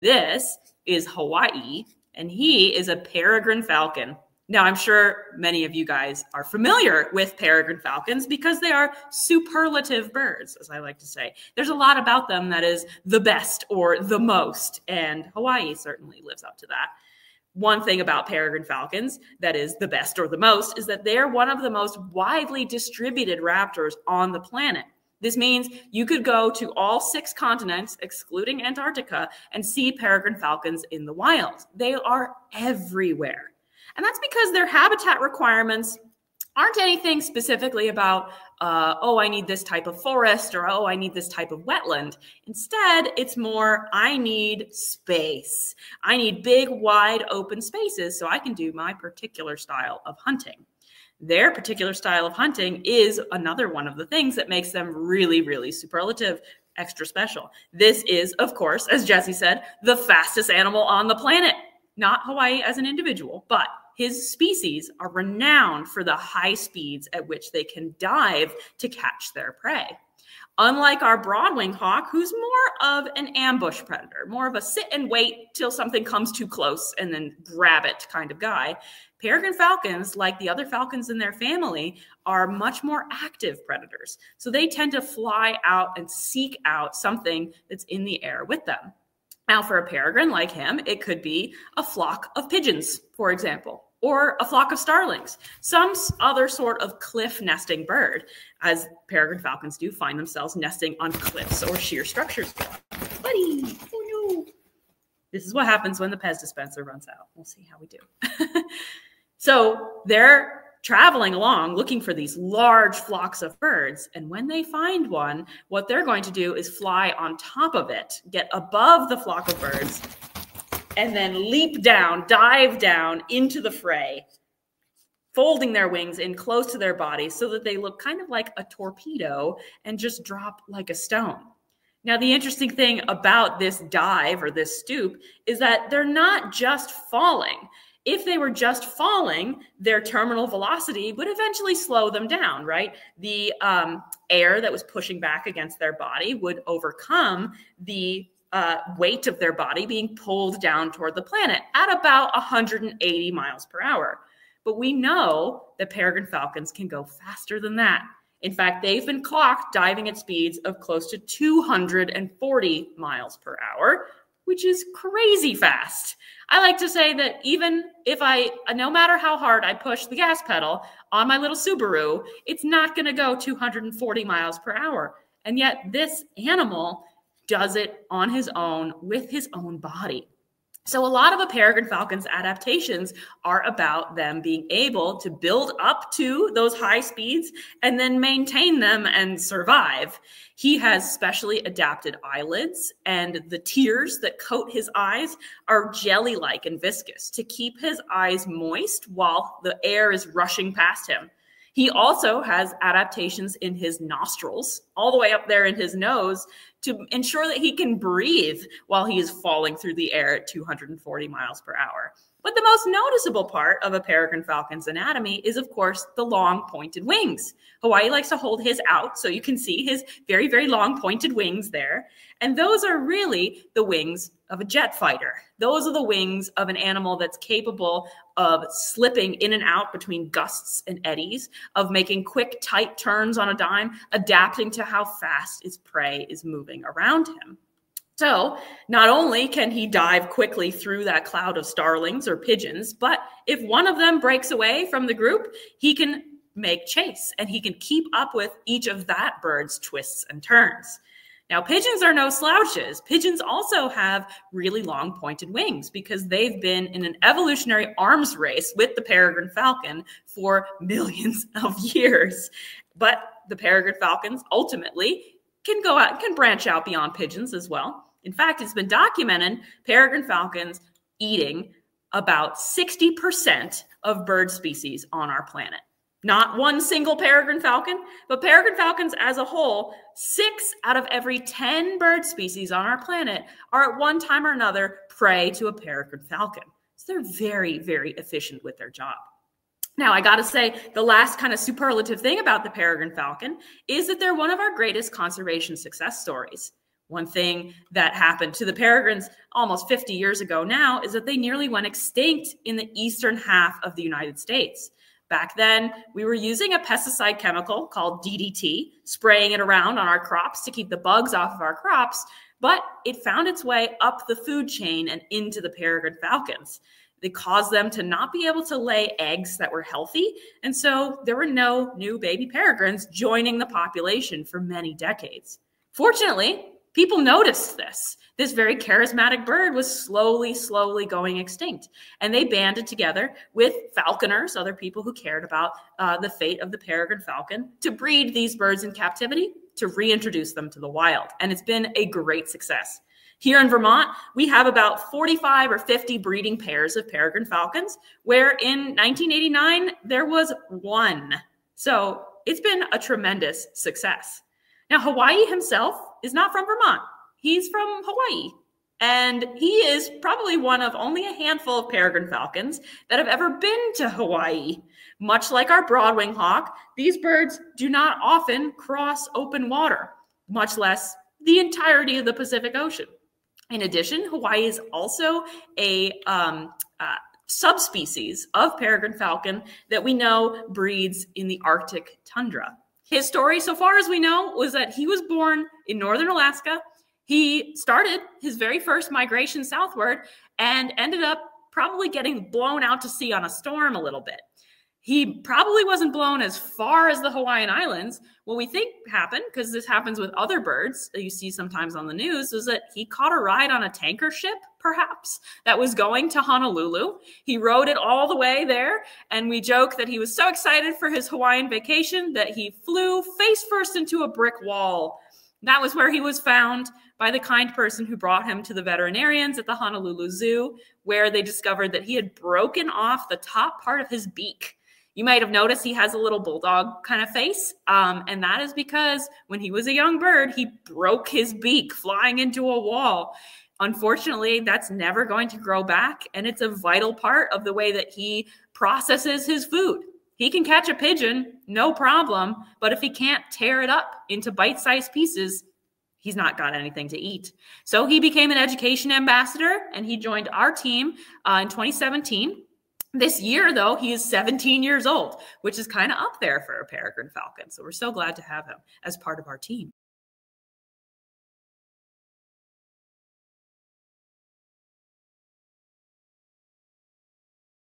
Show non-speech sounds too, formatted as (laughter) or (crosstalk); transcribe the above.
This is Hawaii, and he is a peregrine falcon. Now, I'm sure many of you guys are familiar with peregrine falcons because they are superlative birds, as I like to say. There's a lot about them that is the best or the most, and Hawaii certainly lives up to that. One thing about peregrine falcons that is the best or the most is that they're one of the most widely distributed raptors on the planet. This means you could go to all six continents, excluding Antarctica, and see peregrine falcons in the wild. They are everywhere. And that's because their habitat requirements aren't anything specifically about, uh, oh, I need this type of forest or oh, I need this type of wetland. Instead, it's more, I need space. I need big, wide open spaces so I can do my particular style of hunting. Their particular style of hunting is another one of the things that makes them really, really superlative, extra special. This is, of course, as Jesse said, the fastest animal on the planet. Not Hawaii as an individual, but his species are renowned for the high speeds at which they can dive to catch their prey. Unlike our broadwing hawk, who's more of an ambush predator, more of a sit and wait till something comes too close and then grab it kind of guy, peregrine falcons, like the other falcons in their family, are much more active predators. So they tend to fly out and seek out something that's in the air with them. Now, for a peregrine like him, it could be a flock of pigeons, for example, or a flock of starlings, some other sort of cliff nesting bird, as peregrine falcons do find themselves nesting on cliffs or sheer structures. Buddy, oh no. This is what happens when the Pez dispenser runs out. We'll see how we do. (laughs) so they're traveling along looking for these large flocks of birds. And when they find one, what they're going to do is fly on top of it, get above the flock of birds, and then leap down, dive down into the fray, folding their wings in close to their bodies so that they look kind of like a torpedo and just drop like a stone. Now, the interesting thing about this dive or this stoop is that they're not just falling. If they were just falling, their terminal velocity would eventually slow them down, right? The um, air that was pushing back against their body would overcome the uh, weight of their body being pulled down toward the planet at about 180 miles per hour. But we know that peregrine falcons can go faster than that. In fact, they've been clocked diving at speeds of close to 240 miles per hour, which is crazy fast. I like to say that even if I, no matter how hard I push the gas pedal on my little Subaru, it's not going to go 240 miles per hour. And yet, this animal does it on his own with his own body. So, a lot of a peregrine falcon's adaptations are about them being able to build up to those high speeds and then maintain them and survive. He has specially adapted eyelids, and the tears that coat his eyes are jelly like and viscous to keep his eyes moist while the air is rushing past him. He also has adaptations in his nostrils, all the way up there in his nose, to ensure that he can breathe while he is falling through the air at 240 miles per hour. But the most noticeable part of a peregrine falcon's anatomy is, of course, the long pointed wings. Hawaii likes to hold his out, so you can see his very, very long pointed wings there. And those are really the wings of a jet fighter. Those are the wings of an animal that's capable of slipping in and out between gusts and eddies, of making quick, tight turns on a dime, adapting to how fast its prey is moving around him. So, not only can he dive quickly through that cloud of starlings or pigeons, but if one of them breaks away from the group, he can make chase and he can keep up with each of that bird's twists and turns. Now, pigeons are no slouches. Pigeons also have really long pointed wings because they've been in an evolutionary arms race with the peregrine falcon for millions (laughs) of years. But the peregrine falcons ultimately can go out, and can branch out beyond pigeons as well. In fact, it's been documented peregrine falcons eating about 60% of bird species on our planet. Not one single peregrine falcon, but peregrine falcons as a whole, six out of every 10 bird species on our planet are at one time or another prey to a peregrine falcon. So they're very, very efficient with their job. Now, I got to say, the last kind of superlative thing about the peregrine falcon is that they're one of our greatest conservation success stories One thing that happened to the peregrines almost 50 years ago now is that they nearly went extinct in the eastern half of the United States. Back then, we were using a pesticide chemical called DDT, spraying it around on our crops to keep the bugs off of our crops, but it found its way up the food chain and into the peregrine falcons. It caused them to not be able to lay eggs that were healthy. And so there were no new baby peregrines joining the population for many decades. Fortunately, people noticed this. This very charismatic bird was slowly, slowly going extinct. And they banded together with falconers, other people who cared about uh, the fate of the peregrine falcon, to breed these birds in captivity, to reintroduce them to the wild. And it's been a great success. Here in Vermont, we have about 45 or 50 breeding pairs of peregrine falcons, where in 1989, there was one. So it's been a tremendous success. Now, Hawaii himself is not from Vermont, he's from Hawaii. And he is probably one of only a handful of peregrine falcons that have ever been to Hawaii. Much like our broadwing hawk, these birds do not often cross open water, much less the entirety of the Pacific Ocean. In addition, Hawaii is also a um, uh, subspecies of peregrine falcon that we know breeds in the Arctic tundra. His story, so far as we know, was that he was born in northern Alaska. He started his very first migration southward and ended up probably getting blown out to sea on a storm a little bit. He probably wasn't blown as far as the Hawaiian Islands. What we think happened, because this happens with other birds that you see sometimes on the news, is that he caught a ride on a tanker ship, perhaps, that was going to Honolulu. He rode it all the way there, and we joke that he was so excited for his Hawaiian vacation that he flew face first into a brick wall. That was where he was found by the kind person who brought him to the veterinarians at the Honolulu Zoo, where they discovered that he had broken off the top part of his beak you might have noticed he has a little bulldog kind of face. Um, and that is because when he was a young bird, he broke his beak flying into a wall. Unfortunately, that's never going to grow back. And it's a vital part of the way that he processes his food. He can catch a pigeon, no problem. But if he can't tear it up into bite sized pieces, he's not got anything to eat. So he became an education ambassador and he joined our team uh, in 2017. This year, though, he is 17 years old, which is kind of up there for a peregrine falcon. So we're so glad to have him as part of our team.